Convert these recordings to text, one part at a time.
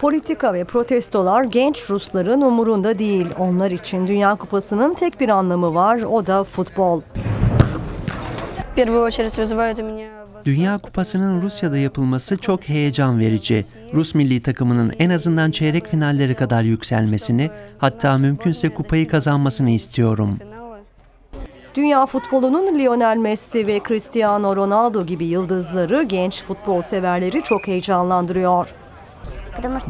Politika ve protestolar genç Rusların umurunda değil. Onlar için Dünya Kupası'nın tek bir anlamı var, o da futbol. Dünya Kupası'nın Rusya'da yapılması çok heyecan verici. Rus milli takımının en azından çeyrek finallere kadar yükselmesini, hatta mümkünse kupayı kazanmasını istiyorum. Dünya futbolunun Lionel Messi ve Cristiano Ronaldo gibi yıldızları genç futbol severleri çok heyecanlandırıyor.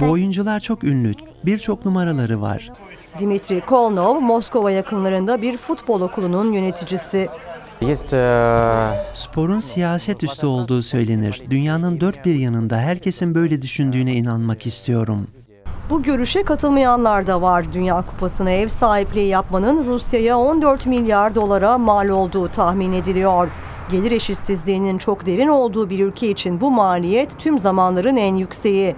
Bu oyuncular çok ünlü, birçok numaraları var. Dimitri Kolnov, Moskova yakınlarında bir futbol okulunun yöneticisi. Э, Sporun siyaset üstü olduğu söylenir. Dünyanın dört bir yanında herkesin böyle düşündüğüne inanmak istiyorum. Bu görüşe katılmayanlar da var. Dünya Kupası'na ev sahipliği yapmanın Rusya'ya 14 milyar dolara mal olduğu tahmin ediliyor. Gelir eşitsizliğinin çok derin olduğu bir ülke için bu maliyet tüm zamanların en yükseği.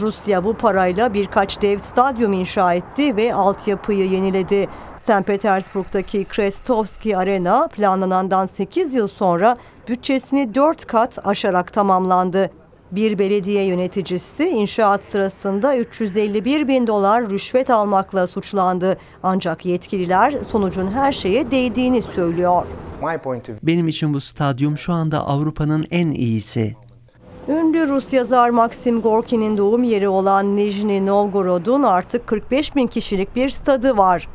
Rusya bu parayla birkaç dev stadyum inşa etti ve altyapıyı yeniledi. St. Petersburg'daki Krestovski Arena planlanandan 8 yıl sonra bütçesini 4 kat aşarak tamamlandı. Bir belediye yöneticisi inşaat sırasında 351 bin dolar rüşvet almakla suçlandı. Ancak yetkililer sonucun her şeye değdiğini söylüyor. Benim için bu stadyum şu anda Avrupa'nın en iyisi. Ünlü Rus yazar Maxim Gorki'nin doğum yeri olan Nijni Novgorod'un artık 45 bin kişilik bir stadı var.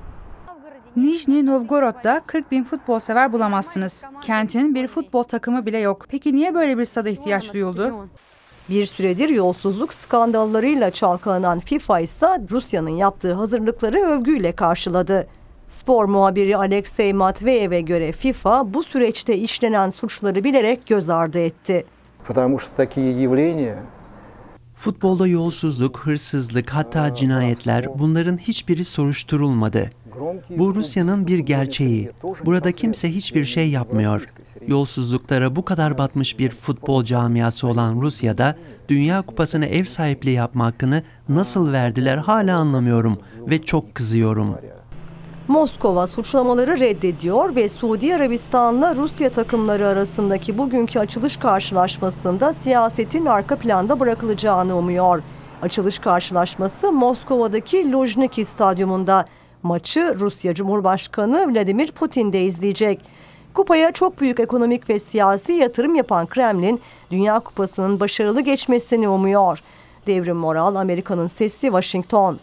Nijni Novgorod'da 40 bin futbol sever bulamazsınız. Kentin bir futbol takımı bile yok. Peki niye böyle bir stada ihtiyaç duyuldu? Bir süredir yolsuzluk skandallarıyla çalkalanan FIFA ise Rusya'nın yaptığı hazırlıkları övgüyle karşıladı. Spor muhabiri Alexey Matveyev'e göre FIFA bu süreçte işlenen suçları bilerek göz ardı etti. Потому что такие явления Futbolda yolsuzluk, hırsızlık, hatta cinayetler bunların hiçbiri soruşturulmadı. Bu Rusya'nın bir gerçeği. Burada kimse hiçbir şey yapmıyor. Yolsuzluklara bu kadar batmış bir futbol camiası olan Rusya'da Dünya Kupası'na ev sahipliği yapma hakkını nasıl verdiler hala anlamıyorum ve çok kızıyorum. Moskova suçlamaları reddediyor ve Suudi Arabistan'la Rusya takımları arasındaki bugünkü açılış karşılaşmasında siyasetin arka planda bırakılacağını umuyor. Açılış karşılaşması Moskova'daki Luzhniki Stadyumunda. Maçı Rusya Cumhurbaşkanı Vladimir Putin de izleyecek. Kupaya çok büyük ekonomik ve siyasi yatırım yapan Kremlin, Dünya Kupası'nın başarılı geçmesini umuyor. Devrim Moral, Amerika'nın sesi Washington.